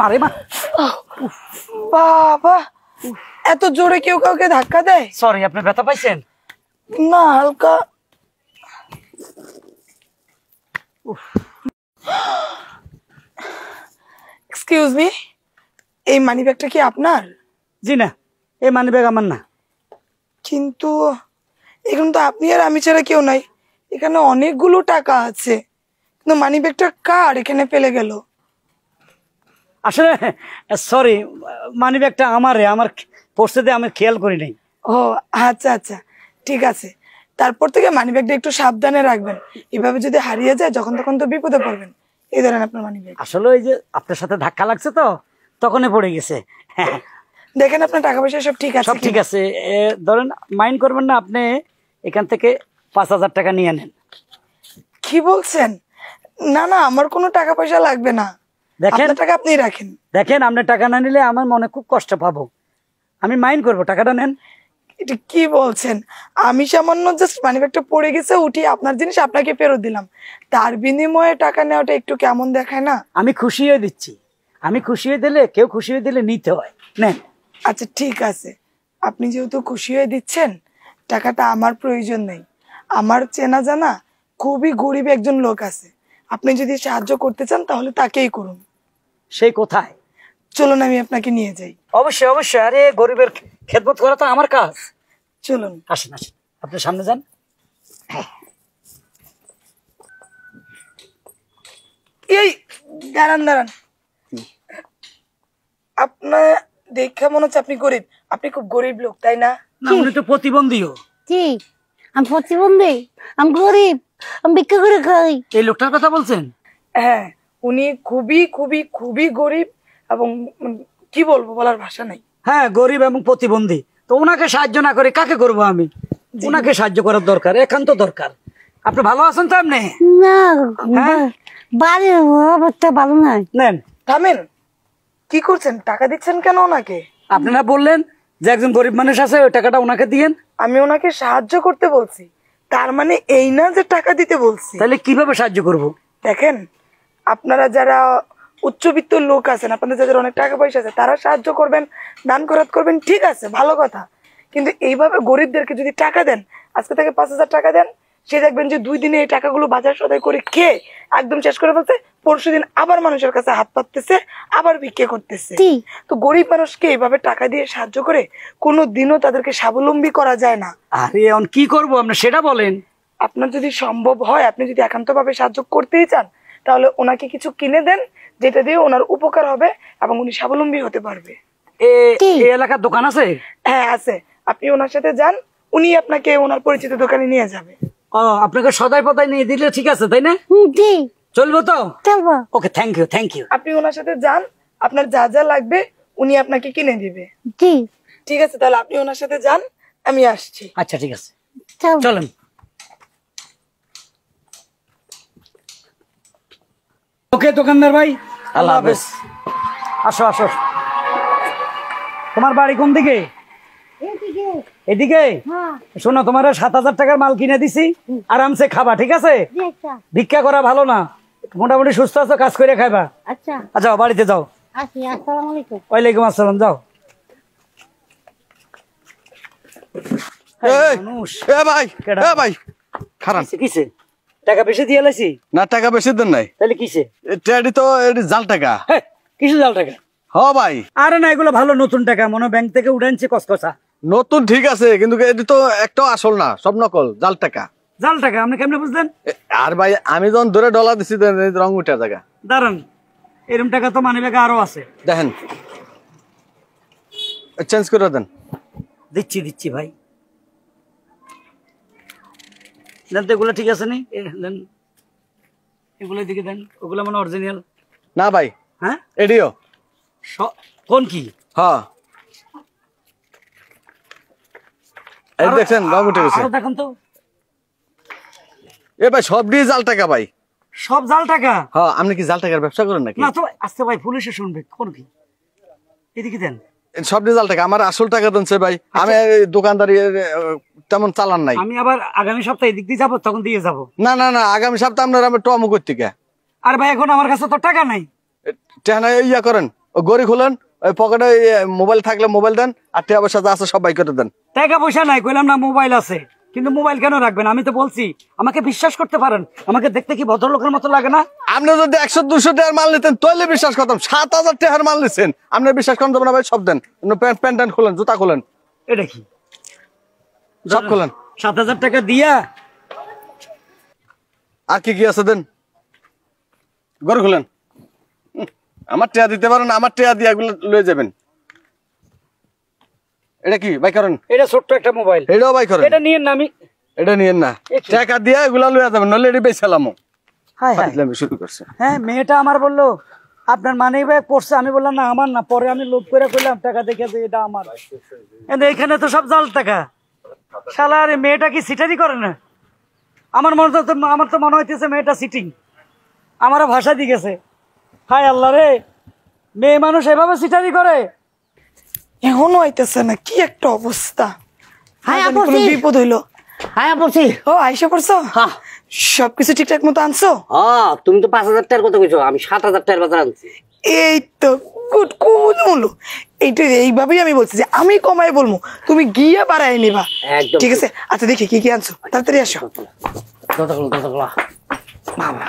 মারে মা। বাবা এত জোরে কেউ কাউকে ধাক্কা দেয়? সরি আপনি ব্যথা পাইছেন? না হালকা। এক্সকিউজ মি এই মানি ব্যাগটা কি আপনার? জি না এই মানি ব্যাগ আমার না। কিন্তু এখানে তো আপনি আর আমি ছাড়া কেউ নাই। এখানে অনেকগুলো টাকা আছে। কিন্তু মানি ব্যাগটা কার? এখানে ফেলে গেল। আসলে সরি মানি ব্যাগটা আমারে আমার পড়ছে দিয়ে আমি খেয়াল করি নাই। ও আচ্ছা আচ্ছা ঠিক আছে। তারপর থেকে মানি ব্যাগটা একটু সাবধানে রাখবেন। এভাবে যদি হারিয়ে যায় যখন তখন তো বিপদে পড়বেন। এই ধরেন আপনার মানি ব্যাগ আসলে ওই যে আপনার সাথে ধাক্কা লাগছে তো তখনই পড়ে গেছে। দেখেন আপনার টাকা পয়সা সব ঠিক আছে সব ঠিক আছে। ধরেন মাইন্ড করবেন না আপনি এখান থেকে পাঁচ হাজার টাকা নিয়ে নেন কি বলছেন? না না আমার কোনো টাকা পয়সা লাগবে না। দেখেন টাকা আপনি রাখেন। দেখেন আপনি টাকা না নিলে আমার মনে খুব কষ্ট পাবো। আমি মাইন্ড করব টাকাটা নেন। এটা কি বলছেন? আমি সামান্য জাস্ট মানি ব্যাগটা পড়ে গেছে উঠি আপনার জিনিস আপনাকে ফেরত দিলাম। তার বিনিময়ে টাকা নেওয়াটা একটু কেমন দেখায় না? আমি খুশি হয়ে দিচ্ছি। আমি খুশি হয়ে দিলে কেউ খুশি হয়ে দিলে নিতে হয়। নেন। আচ্ছা ঠিক আছে। আপনি যেহেতু খুশি হয়ে দিচ্ছেন টাকাটা আমার প্রয়োজন নেই। আমার চেনা জানা খুবই গরিব একজন লোক আছে। আপনি যদি সাহায্য করতে চান তাহলে তাকেই করুন। সেই কোথায়? চলুন আমি আপনাকে নিয়ে যাই। অবশ্যই অবশ্যই। আরে গরিবের খেদমত করা তো আমার কাজ। চলুন। আসেন আসেন। আপনি সামনে যান। এই দাঁড়ান দাঁড়ান। আপনার দেখে মনে হচ্ছে আপনি গরিব। আপনি খুব গরিব লোক তাই না? না উনি তো প্রতিবন্ধীও। জি আমি প্রতিবন্ধী আমি গরিব আমি ভিক্ষা করে খাই। এই লোকটার কথা বলছেন? হ্যাঁ। উনি খুবই খুবই খুবই গরিব এবং কি বলব বলার ভাষা নাই। হ্যাঁ গরিব এবং প্রতিবন্ধী। তো ওনাকে সাহায্য না করে কাকে করব আমি? ওনাকে সাহায্য করার দরকার একান্ত দরকার। আপনি ভালো আছেন তো আপনি? হ্যাঁ? বাড়ির অবস্থা ভালো নাই। নেন। থামেন কি করছেন? টাকা দিচ্ছেন কেন ওনাকে? আপনারা বললেন যে একজন গরিব মানুষ আছে ওই টাকাটা ওনাকে দিয়েন? আমি ওনাকে সাহায্য করতে বলছি। তার মানে এই না যে টাকা দিতে বলছি। তাহলে কীভাবে সাহায্য করব? দেখেন আপনারা যারা উচ্চবিত্ত লোক আছেন আপনাদের যাদের অনেক টাকা পয়সা আছে তারা সাহায্য করবেন দান খরচ করবেন ঠিক আছে ভালো কথা। কিন্তু এইভাবে গরিবদেরকে যদি টাকা দেন আজকে থেকে পাঁচ হাজার টাকা দেন সে দেখবেন যে দুই দিনে এই টাকাগুলো বাজার সদাই করে খেয়ে একদম শেষ করে ফেলছে পরশু দিন আবার মানুষের কাছে হাত পাততেছে আবার ভিক্ষে করতেছে। তো গরিব মানুষকে এইভাবে টাকা দিয়ে সাহায্য করে কোনো দিনও তাদেরকে স্বাবলম্বী করা যায় না। আরে এখন কি করব আপনি সেটা বলেন। আপনার যদি সম্ভব হয় আপনি যদি একান্তভাবে সাহায্য করতেই চান তাহলে ওনাকে কিছু কিনে দেন যেটা দিয়ে ওনার উপকার হবে এবং উনি স্বাবলম্বী হতে পারবে। এই এলাকার দোকান আছে? হ্যাঁ আছে। আপনি ওনার সাথে যান উনি আপনাকে ওনার পরিচিত দোকানে নিয়ে যাবে। ও আপনাকে সদাই পদাই নিয়ে দিলে ঠিক আছে তাই না? চলবো তো? Okay thank you thank you আপনি ওনার সাথে যান আপনার যা যা লাগবে উনি আপনাকে কিনে দিবে। ঠিক আছে তাহলে আপনি ওনার সাথে যান আমি আসছি। আচ্ছা ঠিক আছে। চলেন। ওকে দোকানদার ভাই আল্লাহ হাফেজ। আসো আসো। তোমার বাড়ি কোন দিকে? এদিকে? হ্যাঁ। শোনো তোমার সাত হাজার টাকার মাল কিনে দিছি আরামসে খাবা ঠিক আছে? আচ্ছা। ভিক্ষা করা ভালো না। মোটামুটি সুস্থ আছো কাজ করে খাইবা। আচ্ছা। আচ্ছা বাড়িতে যাও। আসি আসসালামু আলাইকুম। ওয়ালাইকুম আসসালাম যাও। এই, মানুষ। এ ভাই ভাই খারাপ। কিসে? টাকা বেশি দিয়ে লাইছি? না টাকা বেশি দেন নাই। তাহলে কিসে? ট্রেডি তো জাল টাকা। কিসে জাল টাকা? হ ভাই। আরে না এগুলো ভালো নতুন টাকা মনে ব্যাংক থেকে উঠানছে কসকসা নতুন ঠিক আছে কিন্তু এটি তো একটাও আসল না সব নকল জাল টাকা। জাল টাকা আপনি কেমনে বুঝলেন? আর ভাই আমি যখন ধরে ডলার দিছি রং উঠে জায়গা দাঁড়ান এরম টাকা তো মানি ব্যাগে আরও আছে। দেখেন। চেঞ্জ করে দেন। দিচ্ছি দিচ্ছি ভাই। দেন তো এগুলো ঠিক আছে নি? দেন এগুলো দিকে দেন ওগুলো মানে অরিজিনাল না ভাই। হ্যাঁ? এডিও। কোন কি? হ এই আরো- দেখছেন রং উঠে গেছে। আরও দেখুন তো। এ ভাই সব দিয়ে জাল টাকা ভাই। সব জাল টাকা? হ আপনি কি জাল টাকার ব্যবসা করেন নাকি? না তো আস্তে ভাই পুলিশে শুনবে কোন কি? এদিকে দেন। সব রেজাল্ট জাল টাকা আমার আসল টাকা দিচ্ছে ভাই। আমি দোকানদারি তেমন চালান নাই। আমি আবার আগামী সপ্তাহে এদিক দিয়ে যাব তখন দিয়ে যাব? না না না আগামী সপ্তাহে আপনার আমি টমো করতে গে আর ভাই এখন আমার কাছে তো টাকা নাই। টেহানা ইয়া করেন গড়ি খুলেন ওই পকেটে মোবাইল থাকলে মোবাইল দেন আর টাকা পয়সা যা আছে সবাই করে দেন। টাকা পয়সা নাই কইলাম না মোবাইল আছে। কিন্তু মোবাইল কেন রাখবেন? আমি তো বলছি আমাকে বিশ্বাস করতে পারেন। আমাকে দেখতে কি ভদ্রলোকের মতো লাগে না? আপনি যদি একশো দুশো টাকার মাল নিতেন তাহলে বিশ্বাস করতাম। সাত হাজার টাকার মাল নিচ্ছেন আপনি বিশ্বাস করেন না ভাই সব দেন। প্যান্ট প্যান্ট খুলেন জুতা খুলেন। এটা কি? সব খুলেন। সাত হাজার টাকা দিয়া? আর কি কি আছে দেন? গড়ি খুলেন। আমার টেয়া দিতে পারেন আমার টেয়া দিয়ে এগুলো লয়ে যাবেন। এটা কি? বাই করেন। এটা ছোট্ট একটা মোবাইল। এটাও বাই করেন। এটা নিয়ে না আমি। এটা নিয়েন না। টাকা দিয়ে এগুলা লয়ে যাবেন নলে এটি বেচালামো হাই হাই আমি শুরু করছে। হ্যাঁ মেয়েটা আমার বলল আপনার মানে ব্যাগ পড়ছে আমি বললাম না আমার না পরে আমি লোভ করে করলাম টাকা দেখে যে এটা আমার। এখানে তো সব জাল টাকা। শালা আরে মেয়েটা কি সিটারি করে না? আমার মনে তো আমার তো মনে হইতেছে মেয়েটা সিটিং আমারও ভাষা দিয়ে গেছে। হাই আল্লাহ রে মেয়ে মানুষ এভাবে সিটারি করে? এখনও আইতেছে না কি একটা অবস্থা? না কোনো বিপদ হইল। হ্যাঁ পড়ছি ও আইসা পড়ছো? হ্যাঁ সবকিছু ঠিকঠাক মতো আনছো? হ্যাঁ তুমি তো পাঁচ হাজার টাকার কথা কইছো আমি সাত হাজার টাকার বাজার আনছি। এই তো গুড কুমুলু এইটা এইভাবেই আমি বলছি যে আমি কমাই বলব তুমি গিয়ে বাড়াই নিবা। একদম ঠিক আছে? আচ্ছা দেখি কি কি আনছো? তাড়াতাড়ি আসো। বাবা